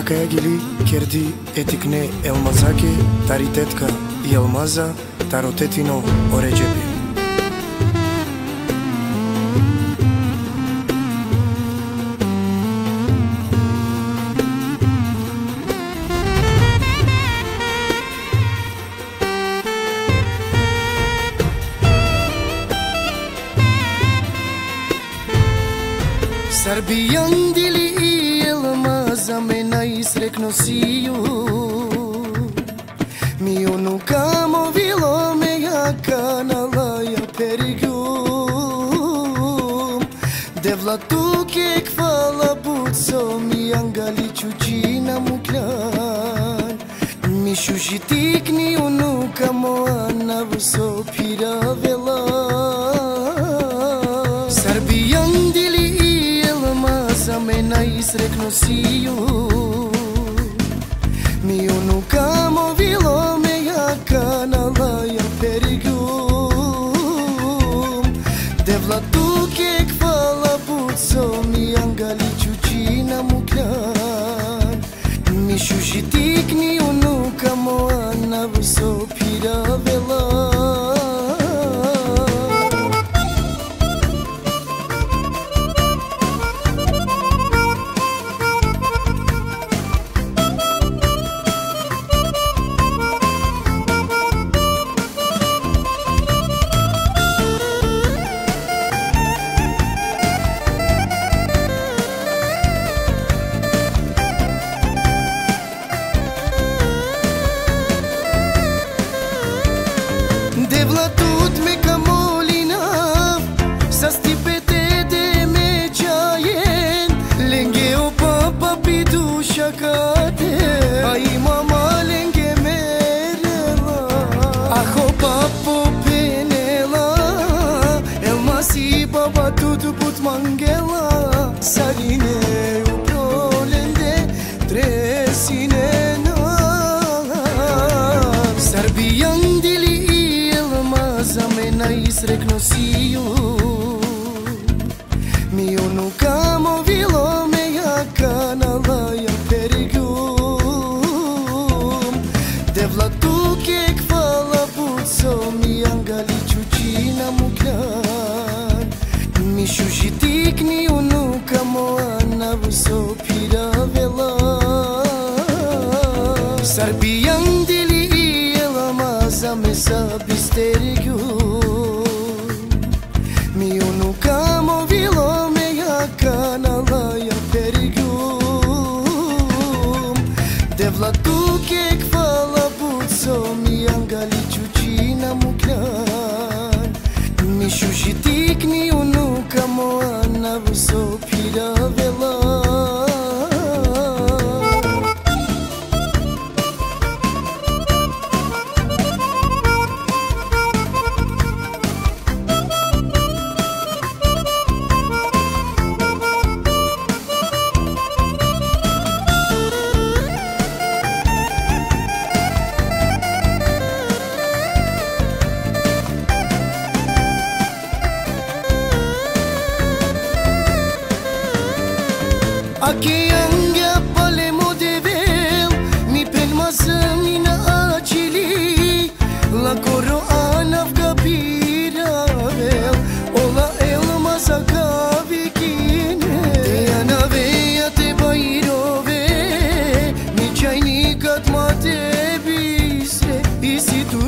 Akaya gili kerdi etikne elmazake taritetka yelmaza tarotetino orecebi. Serbiyan dili yılmaz за мена и срекно сију Ми ону камо вило ме ја канала ја перигум Девла туке квала буцо ми ангали чучина муклян Ми шушитикни ону камо ана вусо пира велан. Me си Mi ми kamo vilo me ja kanala ja perigum Devla tu ke kvala buco mi angali čučina muklan Mi šušitik sine nalar Serbijan dili ilma za mena izrekno siju. Serbijan dilijama zamesa bisteriju Mi onu kamo vilo me ja kanala ja perigum Devla kukek fala buco mi angaliću čiju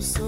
so